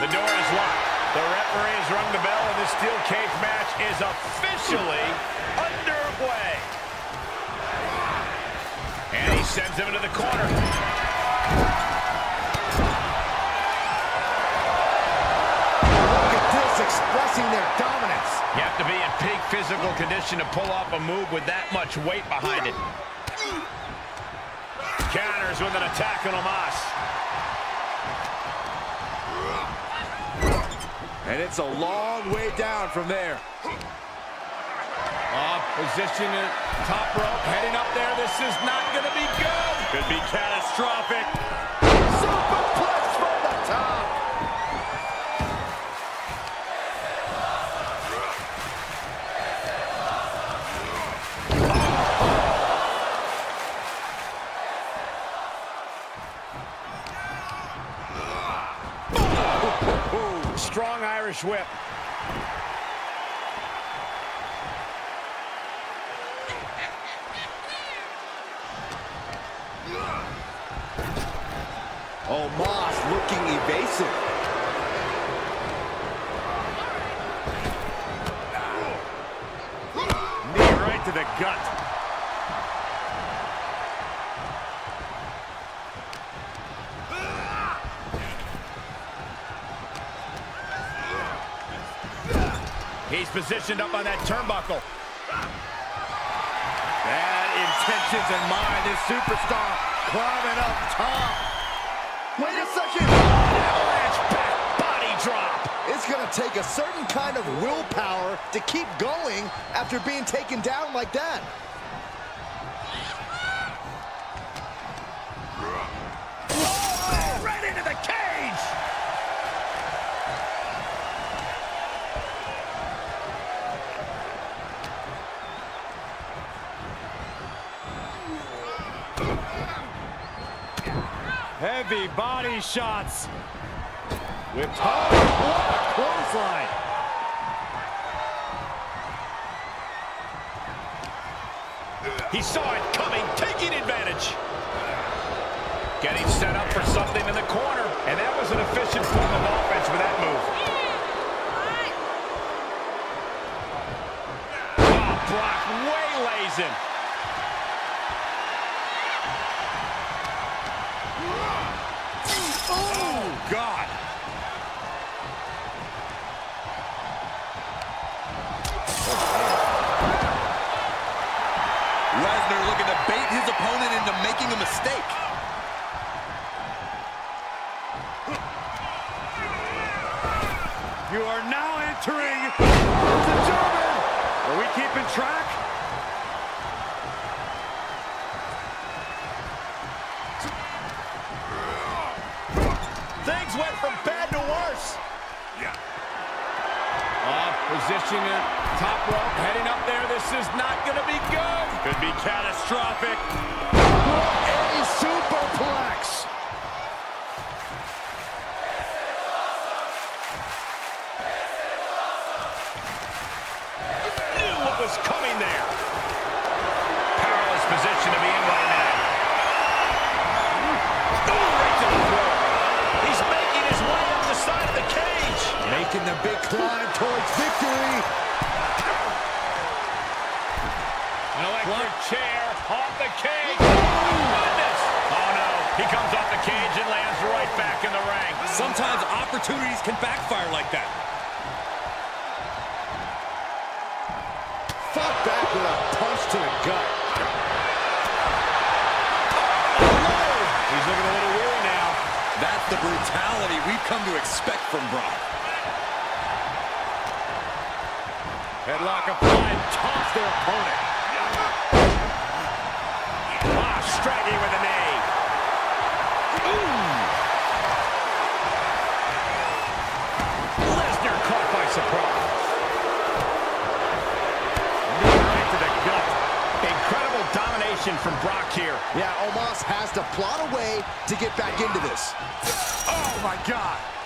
The door is locked. The referee has rung the bell, and this steel cage match is officially underway. And he sends him into the corner. Look at this, expressing their dominance. You have to be in peak physical condition to pull off a move with that much weight behind it. Counters with an attack on Omos. And it's a long way down from there. Off position at top rope, heading up there. This is not going to be good. Could be catastrophic. Superplex from the top. Irish whip. Oh, Moss looking evasive. Knee right to the gut. He's positioned up on that turnbuckle. Bad intentions in mind. This superstar climbing up top. Wait a second. Avalanche back body drop. It's going to take a certain kind of willpower to keep going after being taken down like that. Heavy body shots. With oh, what a clothesline. He saw it coming, taking advantage. Getting set up for something in the corner. Bait his opponent into making a mistake. You are now entering the German. Are we keeping track? Things went from bad to worse. Yeah. Off position top rope, heading up there. This is not going to be good. Could be catastrophic. A superplex. Knew what was coming there. Powerless position to be in right now. Right to the throat. He's making his way up the side of the cage. Making the big climb towards victory. An electric chair off the cage. Oh, goodness. Oh, no. He comes off the cage and lands right back in the ring. Sometimes opportunities can backfire like that. Fought back with a punch to the gut. He's looking a little weary now. That's the brutality we've come to expect from Brock. Headlock applied, toss their opponent. Ah, striking with a knee. Ooh. Lesnar caught by surprise. Knee right to the gut. Incredible domination from Brock here. Yeah, Omos has to plot a way to get back into this. Oh, my God.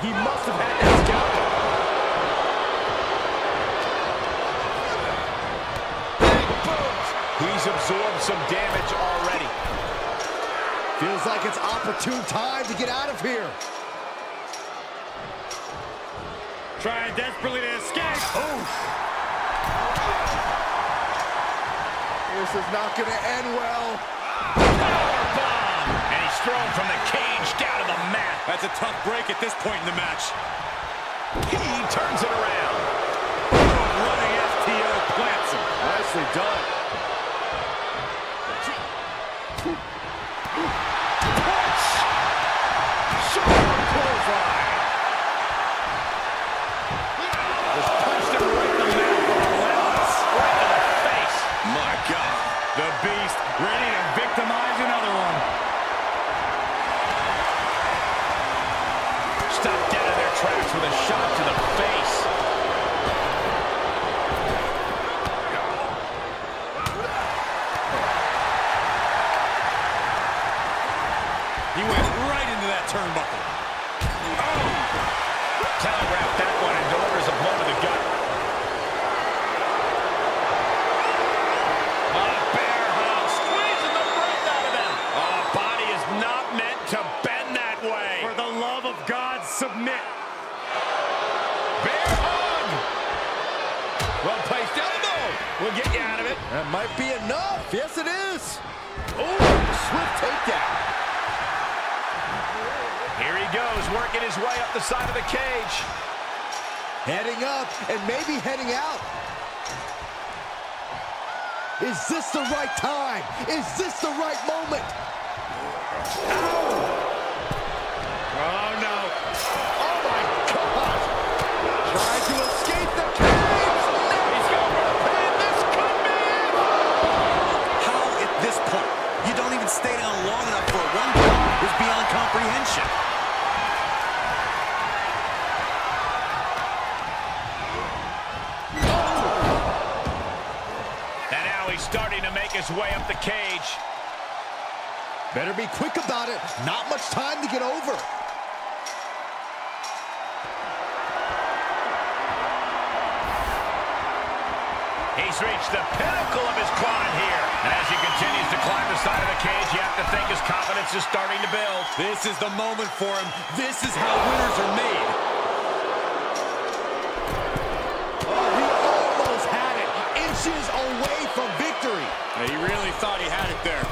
He must have had that scouted. He's absorbed some damage already. Feels like it's opportune time to get out of here. Trying desperately to escape. This is not going to end well. Powerbomb! He's thrown from the cage down to the mat. That's a tough break at this point in the match. He turns it around. Running FTO plants him. Nicely done. Elbow. We'll get you out of it. That might be enough. Yes, it is. Oh, swift takedown. Here he goes, working his way up the side of the cage. Heading up and maybe heading out. Is this the right time? Is this the right moment? Oh, no. His way up the cage. Better be quick about it. Not much time to get over. He's reached the pinnacle of his climb here. And as he continues to climb the side of the cage, you have to think his confidence is starting to build. This is the moment for him. This is how winners are made. Oh, he almost had it. Inches away from. He really thought he had it there.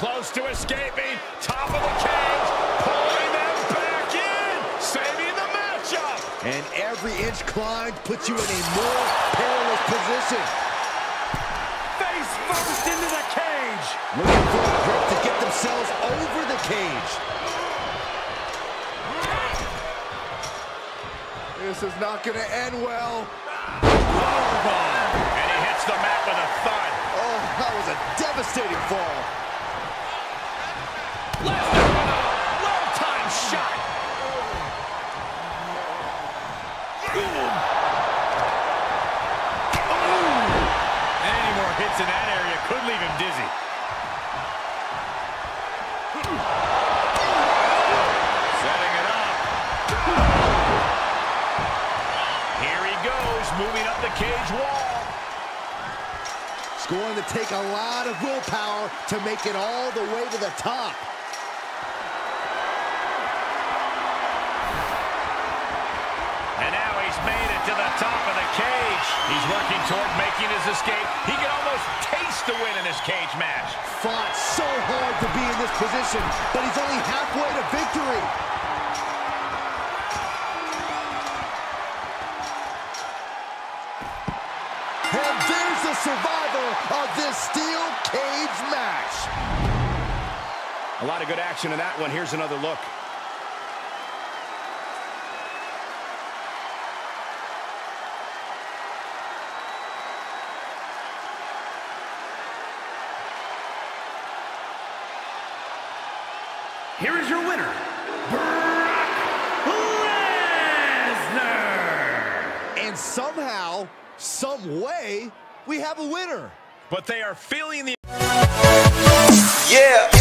Close to escaping. Top of the cage. Pulling them back in. Saving the matchup. And every inch climbed puts you in a more perilous position. Face first into the cage. Looking for a grip to get themselves over the cage. This is not going to end well. And he hits the mat with a thud. Oh, that was a devastating fall. Lesnar with shot. Any more hits in that area could leave him dizzy. Setting it up. Here he goes, moving up the cage wall. Going to take a lot of willpower to make it all the way to the top. And now he's made it to the top of the cage. He's working toward making his escape. He can almost taste the win in this cage match. Fought so hard to be in this position, but he's only halfway to victory. Survivor of this steel cage match. A lot of good action in that one. Here's another look. Here is your winner, Brock Lesnar. And somehow, some way, we have a winner. But they are feeling the. Yeah.